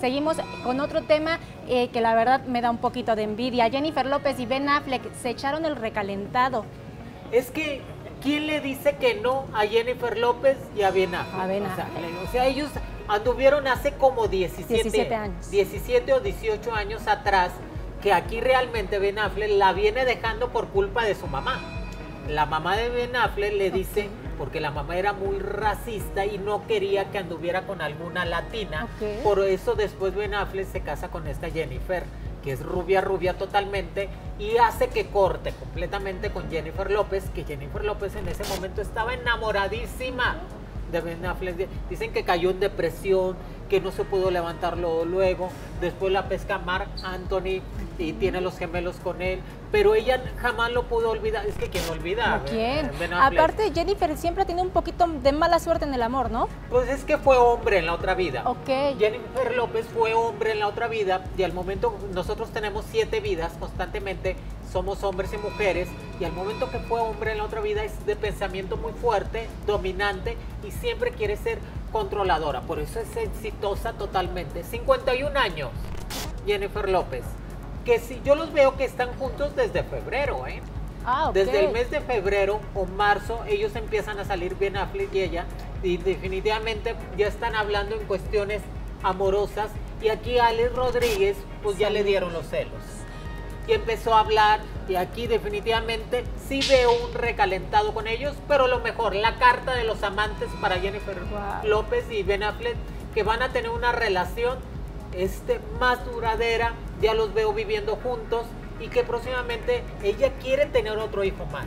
Seguimos con otro tema eh, que la verdad me da un poquito de envidia. Jennifer López y Ben Affleck se echaron el recalentado. Es que, ¿quién le dice que no a Jennifer López y a Ben Affleck? A Ben o, sea, Affleck. le- o sea, ellos anduvieron hace como 17, 17 años. 17 o 18 años atrás, que aquí realmente Ben Affleck la viene dejando por culpa de su mamá. La mamá de Ben Affleck le dice, porque la mamá era muy racista y no quería que anduviera con alguna latina, por eso después Ben Affleck se casa con esta Jennifer, que es rubia, rubia totalmente, y hace que corte completamente con Jennifer López, que Jennifer López en ese momento estaba enamoradísima de Ben Affleck. Dicen que cayó en depresión, que no se pudo levantarlo luego. Después la pesca Mark Anthony y tiene los gemelos con él, pero ella jamás lo pudo olvidar. Es que quién olvida. ¿A quién? Ben? Aparte, Jennifer siempre tenido un poquito de mala suerte en el amor, ¿no? Pues es que fue hombre en la otra vida. Ok. Jennifer López fue hombre en la otra vida y al momento nosotros tenemos siete vidas constantemente, somos hombres y mujeres y al momento que fue hombre en la otra vida es de pensamiento muy fuerte, dominante y siempre quiere ser controladora. Por eso es exitosa totalmente. 51 años, Jennifer López. Que si yo los veo que están juntos desde febrero, ¿eh? Ah. Desde el mes de febrero o marzo, ellos empiezan a salir bien Affleck y ella, y definitivamente ya están hablando en cuestiones amorosas. Y aquí a Alex Rodríguez, pues ya le dieron los celos. Y empezó a hablar, y aquí definitivamente sí veo un recalentado con ellos, pero lo mejor, la carta de los amantes para Jennifer Wow. López y Ben Affleck, que van a tener una relación este, más duradera, ya los veo viviendo juntos y que próximamente ella quiere tener otro hijo más.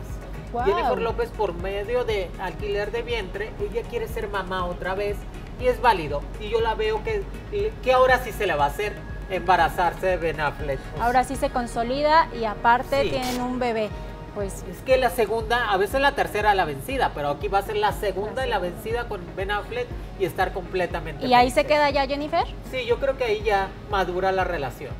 Wow. Jennifer López por medio de alquiler de vientre, ella quiere ser mamá otra vez y es válido. Y yo la veo que, que ahora sí se le va a hacer embarazarse de Ben Affleck. Ahora sí se consolida y aparte Sí. tienen un bebé. Pues Es que la segunda, a veces la tercera la vencida, pero aquí va a ser la segunda y la vencida con Ben Affleck y estar completamente ¿Y ahí se queda ya Jennifer? Sí, yo creo que ahí ya madura la relación.